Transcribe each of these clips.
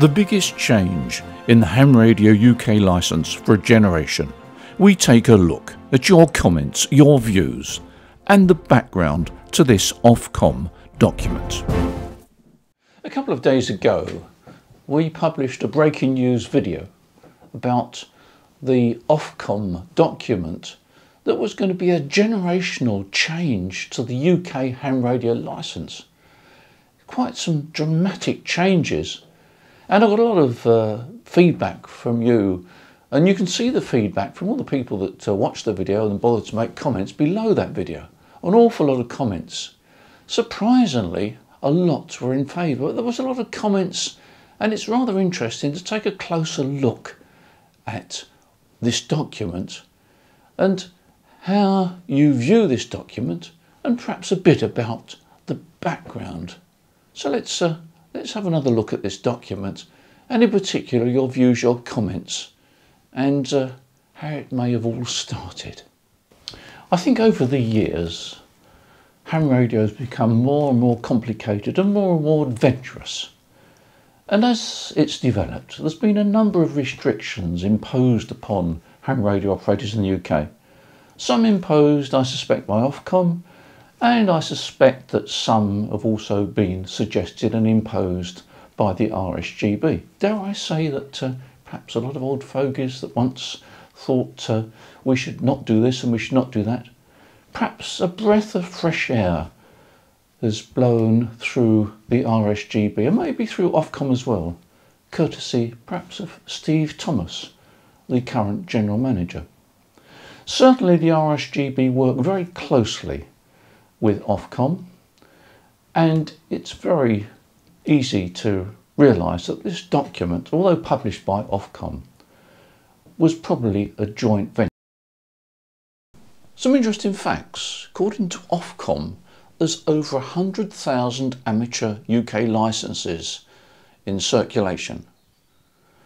The biggest change in the Ham Radio UK licence for a generation. We take a look at your comments, your views, and the background to this Ofcom document. A couple of days ago, we published a breaking news video about the Ofcom document that was going to be a generational change to the UK ham radio licence. Quite some dramatic changes. And I got a lot of uh, feedback from you. And you can see the feedback from all the people that uh, watched the video and bothered to make comments below that video. An awful lot of comments. Surprisingly, a lot were in favour. There was a lot of comments and it's rather interesting to take a closer look at this document and how you view this document and perhaps a bit about the background. So let's, uh, let's have another look at this document and in particular your views, your comments and uh, how it may have all started. I think over the years ham radio has become more and more complicated and more and more adventurous. And as it's developed, there's been a number of restrictions imposed upon ham radio operators in the UK. Some imposed, I suspect, by Ofcom, and I suspect that some have also been suggested and imposed by the RSGB. Dare I say that uh, perhaps a lot of old fogies that once thought uh, we should not do this and we should not do that, perhaps a breath of fresh air has blown through the RSGB and maybe through Ofcom as well, courtesy perhaps of Steve Thomas, the current General Manager. Certainly the RSGB work very closely with Ofcom and it's very easy to realise that this document, although published by Ofcom, was probably a joint venture. Some interesting facts. According to Ofcom, there's over 100,000 amateur UK licences in circulation.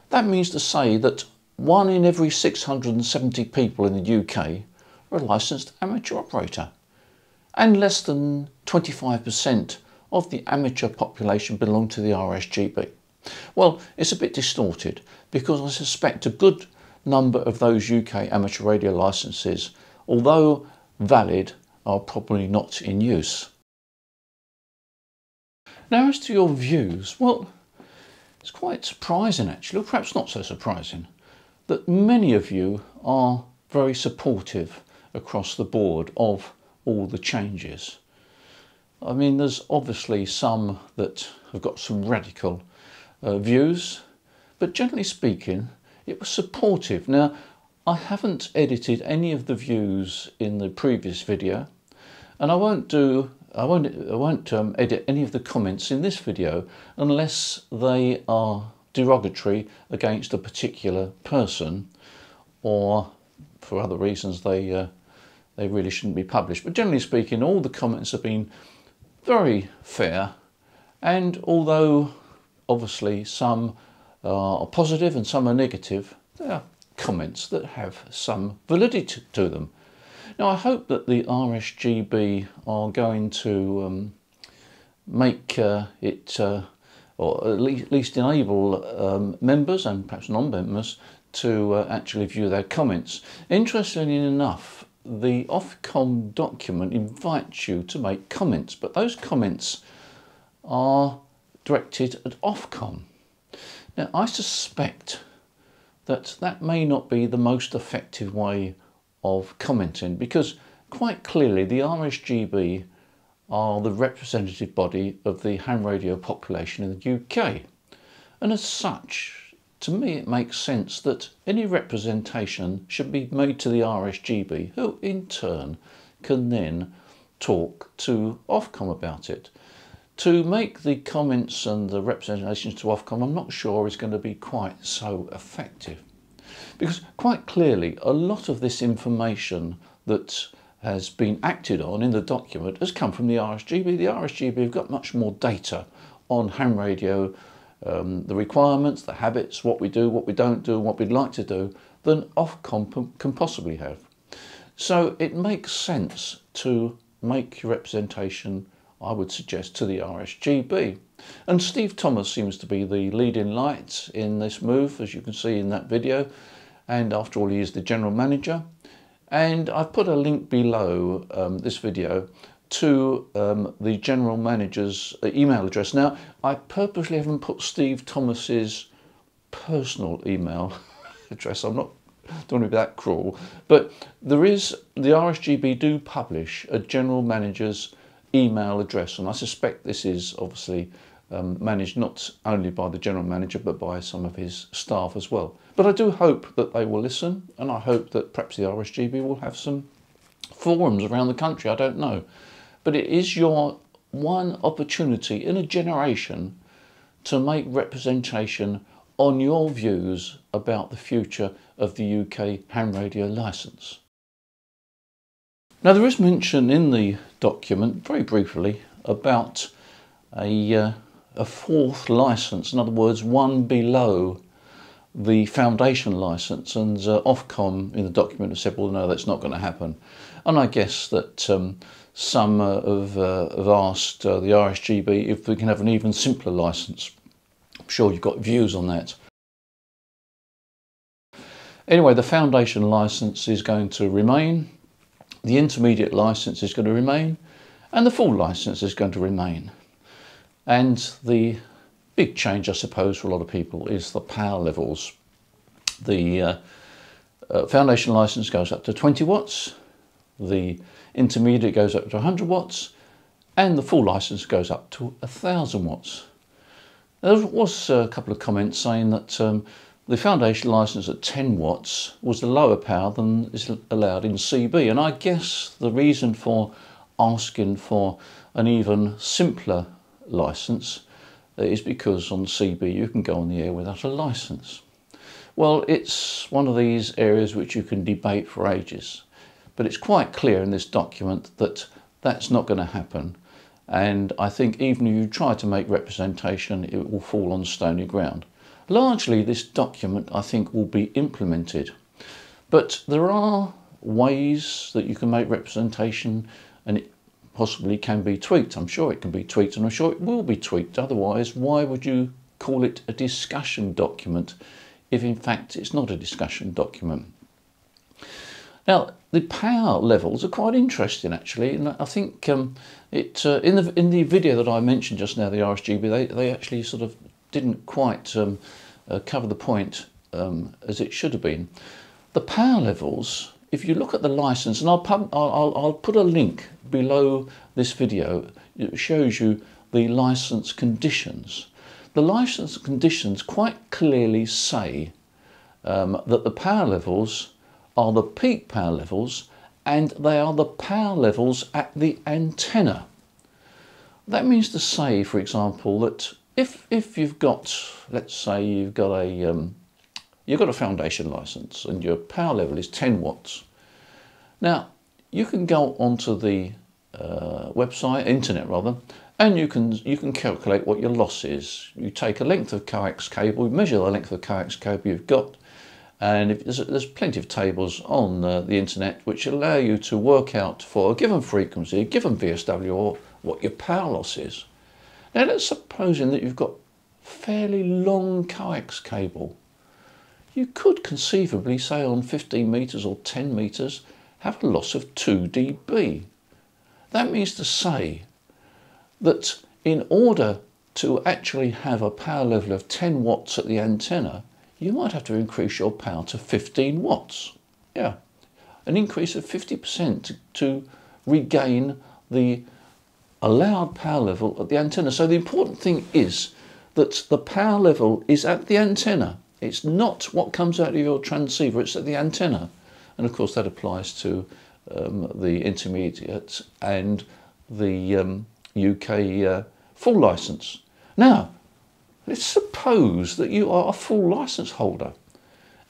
That means to say that one in every 670 people in the UK are a licensed amateur operator and less than 25% of the amateur population belong to the RSGB. Well, it's a bit distorted because I suspect a good number of those UK amateur radio licences, although valid, are probably not in use. Now as to your views, well, it's quite surprising actually, or perhaps not so surprising, that many of you are very supportive across the board of all the changes. I mean, there's obviously some that have got some radical uh, views, but generally speaking, it was supportive. Now, I haven't edited any of the views in the previous video and I won't do I won't, I won't um, edit any of the comments in this video unless they are derogatory against a particular person or for other reasons they uh, they really shouldn't be published but generally speaking all the comments have been very fair and although obviously some are positive and some are negative they are comments that have some validity to them. Now I hope that the RSGB are going to um, make uh, it, uh, or at least, at least enable um, members and perhaps non-members to uh, actually view their comments. Interestingly enough, the Ofcom document invites you to make comments, but those comments are directed at Ofcom. Now I suspect that that may not be the most effective way of commenting because quite clearly the RSGB are the representative body of the ham radio population in the UK and as such to me it makes sense that any representation should be made to the RSGB who in turn can then talk to Ofcom about it. To make the comments and the representations to Ofcom, I'm not sure is going to be quite so effective. Because quite clearly, a lot of this information that has been acted on in the document has come from the RSGB. The RSGB have got much more data on ham radio, um, the requirements, the habits, what we do, what we don't do, what we'd like to do, than Ofcom can possibly have. So it makes sense to make your representation I would suggest to the RSGB. And Steve Thomas seems to be the leading light in this move, as you can see in that video. And after all, he is the general manager. And I've put a link below um, this video to um, the general manager's uh, email address. Now, I purposely haven't put Steve Thomas's personal email address. I'm not don't want to be that cruel, but there is the RSGB do publish a general manager's email address, and I suspect this is obviously um, managed not only by the general manager but by some of his staff as well. But I do hope that they will listen, and I hope that perhaps the RSGB will have some forums around the country. I don't know, but it is your one opportunity in a generation to make representation on your views about the future of the UK ham radio licence. Now there is mention in the document, very briefly, about a, uh, a fourth licence, in other words one below the foundation licence and uh, Ofcom in the document have said well no that's not going to happen and I guess that um, some uh, have, uh, have, asked uh, the RSGB if we can have an even simpler licence. I'm sure you've got views on that. Anyway, the foundation licence is going to remain, the intermediate licence is going to remain, and the full licence is going to remain. And the big change, I suppose, for a lot of people is the power levels. The uh, uh, foundation licence goes up to 20 watts, the intermediate goes up to 100 watts and the full license goes up to 1000 watts. There was a couple of comments saying that um, the foundation license at 10 watts was the lower power than is allowed in CB and I guess the reason for asking for an even simpler license is because on CB you can go on the air without a license. Well, it's one of these areas which you can debate for ages. But it's quite clear in this document that that's not going to happen. And I think even if you try to make representation, it will fall on stony ground. Largely, this document, I think, will be implemented. But there are ways that you can make representation and it possibly can be tweaked. I'm sure it can be tweaked and I'm sure it will be tweaked. Otherwise, why would you call it a discussion document if in fact it's not a discussion document? Now, the power levels are quite interesting actually, and I think um, it uh, in the in the video that I mentioned just now, the RSGB, they they actually sort of didn't quite um, uh, cover the point um, as it should have been. The power levels, if you look at the license, and I'll, pub, I'll, I'll put a link below this video, it shows you the license conditions. The license conditions quite clearly say um, that the power levels are the peak power levels and they are the power levels at the antenna. That means to say, for example, that if, if you've got, let's say you've got a, um, you've got a foundation license and your power level is 10 watts. Now, you can go onto the uh, website, internet rather, and you can, you can calculate what your loss is. You take a length of coax cable, you measure the length of coax cable you've got, and if, there's, there's, plenty of tables on uh, the internet which allow you to work out for a given frequency, a given VSW, what your power loss is. Now let's supposing that you've got fairly long coax cable. You could conceivably, say on 15 metres or 10 metres, have a loss of 2 dB. That means to say that in order to actually have a power level of 10 watts at the antenna, you might have to increase your power to 15 watts. Yeah, an increase of 50% to, regain the allowed power level at the antenna. So the important thing is that the power level is at the antenna. It's not what comes out of your transceiver, it's at the antenna. And of course that applies to um, the intermediate and the um, UK uh, full license. Now, Let's suppose that you are a full license holder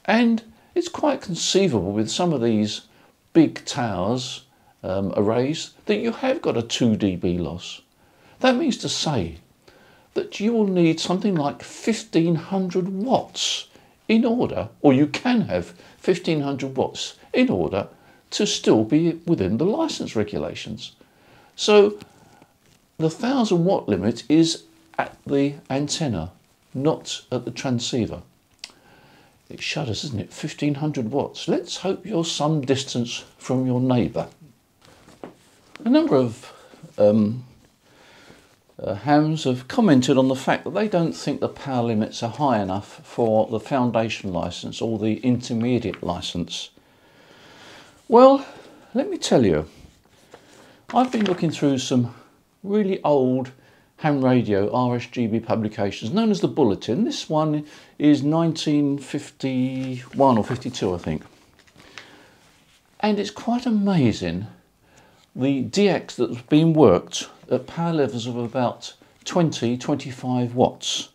and it's quite conceivable with some of these big towers um, arrays that you have got a 2 dB loss. That means to say that you will need something like 1500 watts in order, or you can have 1500 watts in order to still be within the license regulations. So the 1000 watt limit is at the antenna, not at the transceiver. It shudders, isn't it? 1500 watts. Let's hope you're some distance from your neighbour. A number of um, uh, hams have commented on the fact that they don't think the power limits are high enough for the foundation license or the intermediate license. Well, let me tell you, I've been looking through some really old ham radio RSGB publications known as the Bulletin. This one is 1951 or 52, I think. And it's quite amazing the DX that's been worked at power levels of about 20, 25 watts.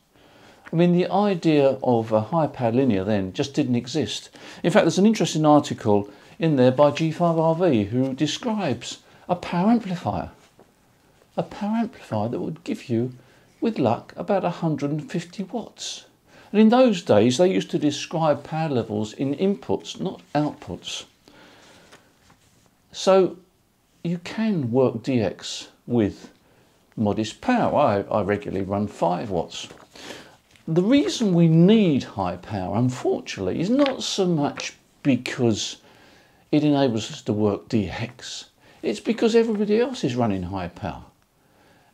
I mean, the idea of a high power linear then just didn't exist. In fact, there's an interesting article in there by G5RV who describes a power amplifier. A power amplifier that would give you, with luck, about 150 watts. And in those days, they used to describe power levels in inputs, not outputs. So you can work DX with modest power. I, I regularly run 5 watts. The reason we need high power, unfortunately, is not so much because it enables us to work DX. It's because everybody else is running high power.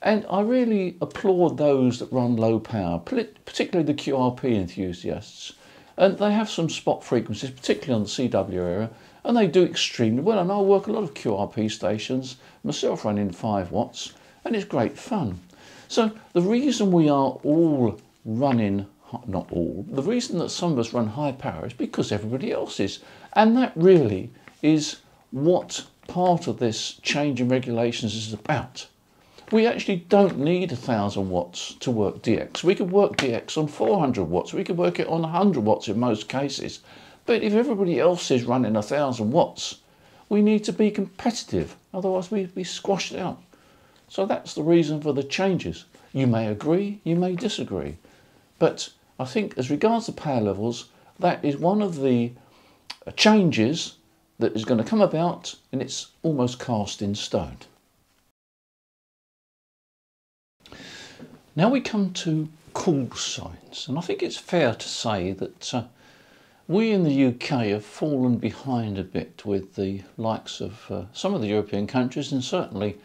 And I really applaud those that run low power, particularly the QRP enthusiasts. And they have some spot frequencies, particularly on the CW area, and they do extremely well. And I work a lot of QRP stations, myself running 5 watts, and it's great fun. So the reason we are all running, not all, the reason that some of us run high power is because everybody else is. And that really is what part of this change in regulations is about. We actually don't need a thousand watts to work DX. We could work DX on 400 watts. We could work it on 100 watts in most cases. But if everybody else is running a thousand watts, we need to be competitive. Otherwise we'd be squashed out. So that's the reason for the changes. You may agree, you may disagree. But I think as regards the power levels, that is one of the uh, changes that is going to come about and it's almost cast in stone. Now we come to call signs, and I think it's fair to say that uh, we in the UK have fallen behind a bit with the likes of uh, some of the European countries and certainly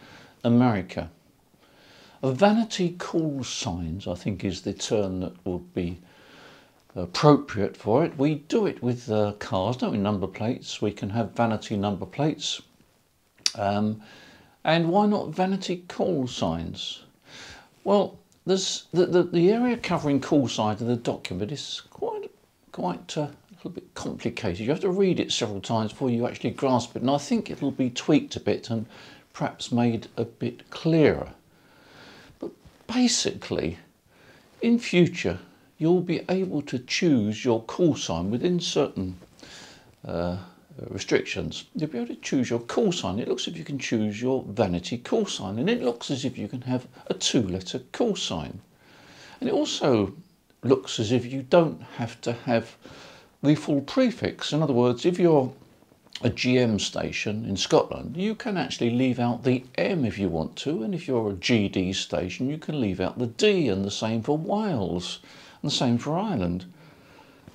America. A vanity call signs, I think, is the term that would be appropriate for it. We do it with uh, cars, don't we? Number plates. We can have vanity number plates. Um, and why not vanity call signs? Well, there's the, the, the area covering call signs of the document is quite quite uh, a little bit complicated. You have to read it several times before you actually grasp it. And I think it'll be tweaked a bit and perhaps made a bit clearer. But basically, in future, you'll be able to choose your call sign within certain uh, restrictions. You'll be able to choose your call sign. It looks as if you can choose your vanity call sign and it looks as if you can have a two letter call sign. And it also looks as if you don't have to have the full prefix. In other words, if you're a GM station in Scotland, you can actually leave out the M if you want to, and if you're a GD station, you can leave out the D, and the same for Wales. And the same for Ireland.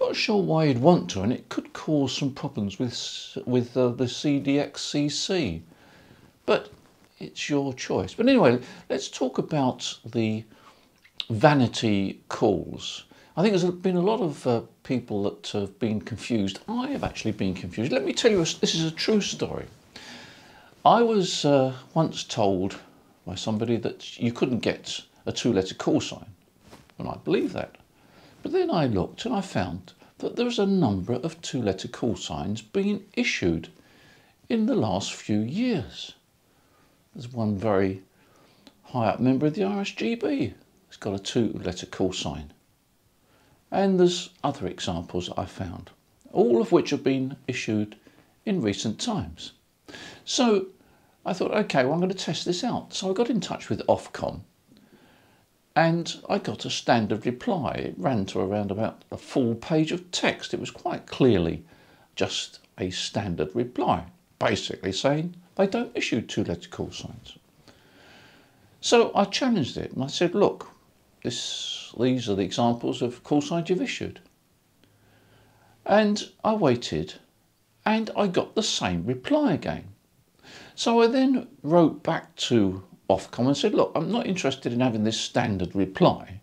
Not sure why you'd want to, and it could cause some problems with with uh, the CDXCC. But it's your choice. But anyway, let's talk about the vanity calls. I think there's been a lot of uh, people that have been confused. I have actually been confused. Let me tell you, this is a true story. I was uh, once told by somebody that you couldn't get a two-letter call sign, and I believe that. But then I looked and I found that there was a number of two-letter call signs being issued in the last few years. There's one very high up member of the RSGB It's got a two-letter call sign. And there's other examples I found, all of which have been issued in recent times. So I thought, okay, well, I'm going to test this out. So I got in touch with Ofcom and I got a standard reply. It ran to around about a full page of text. It was quite clearly just a standard reply, basically saying they don't issue two letter call signs. So I challenged it and I said, look, this, these are the examples of call signs you've issued. And I waited and I got the same reply again. So I then wrote back to Ofcom and said, look, I'm not interested in having this standard reply.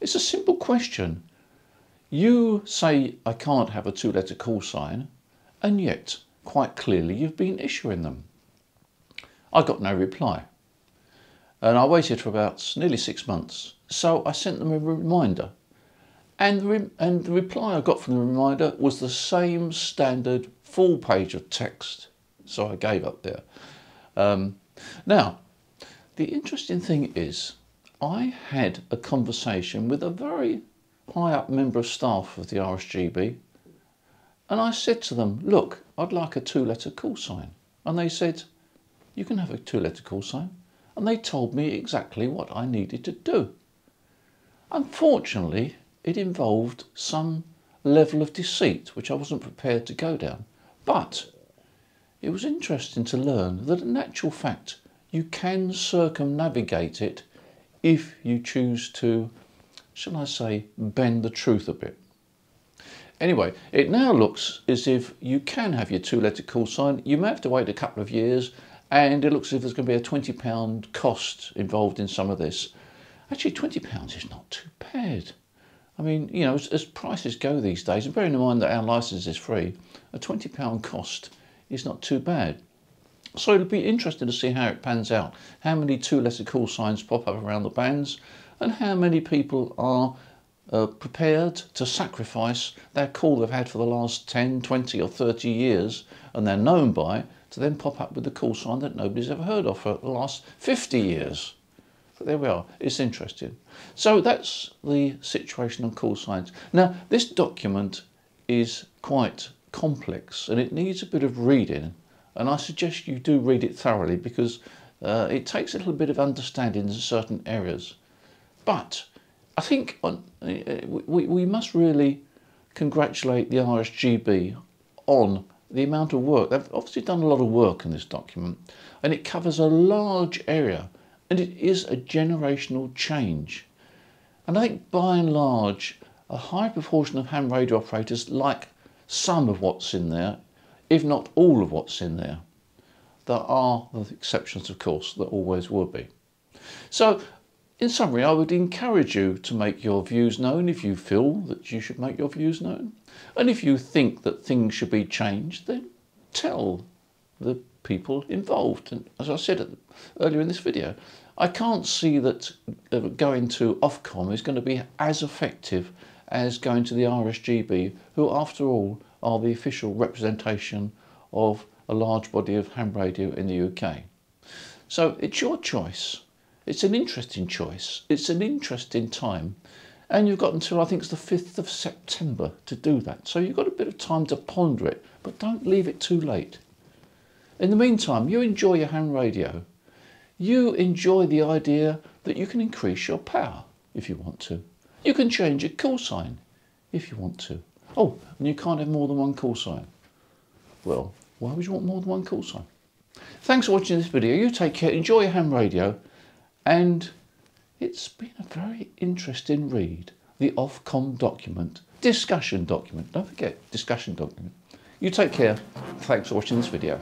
It's a simple question. You say I can't have a two letter call sign, and yet quite clearly you've been issuing them. I got no reply. And I waited for about nearly six months. So I sent them a reminder. And the, and the reply I got from the reminder was the same standard full page of text. So I gave up there. Um, now, the interesting thing is, I had a conversation with a very high up member of staff of the RSGB, and I said to them, Look, I'd like a two letter call sign. And they said, You can have a two letter call sign. And they told me exactly what I needed to do. Unfortunately, it involved some level of deceit, which I wasn't prepared to go down. But it was interesting to learn that in actual fact you can circumnavigate it if you choose to, shall I say, bend the truth a bit. Anyway, it now looks as if you can have your two-letter call sign. You may have to wait a couple of years and it looks as if there's going to be a £20 cost involved in some of this. Actually, £20 is not too bad. I mean, you know, as, as, prices go these days, and bearing in mind that our license is free, a £20 cost is not too bad. So it'll be interesting to see how it pans out, how many two-letter call signs pop up around the bands, and how many people are uh, prepared to sacrifice their call they've had for the last 10, 20 or 30 years, and they're known by, to then pop up with the call sign that nobody's ever heard of for the last 50 years. But there we are, it's interesting. So that's the situation on call signs. Now, this document is quite complex and it needs a bit of reading. And I suggest you do read it thoroughly because uh, it takes a little bit of understanding in certain areas. But I think on, uh, we, we must really congratulate the RSGB on the amount of work. They've obviously done a lot of work in this document and it covers a large area and it is a generational change. And I think by and large, a high proportion of ham radio operators like some of what's in there, if not all of what's in there. There are the exceptions, of course, there always will be. So, in summary, I would encourage you to make your views known if you feel that you should make your views known. And if you think that things should be changed, then tell the people involved. And as I said earlier in this video, I can't see that uh, going to Ofcom is going to be as effective as going to the RSGB, who after all are the official representation of a large body of ham radio in the UK. So it's your choice. It's an interesting choice. It's an interesting time. And you've got until I think it's the 5th of September to do that. So you've got a bit of time to ponder it, but don't leave it too late. In the meantime, you enjoy your ham radio you enjoy the idea that you can increase your power if you want to. You can change your call sign if you want to. Oh, and you can't have more than one call sign. Well, why would you want more than one call sign? Thanks for watching this video. You take care, enjoy your ham radio, and it's been a very interesting read. The Ofcom document, discussion document. Don't forget, discussion document. You take care. Thanks for watching this video.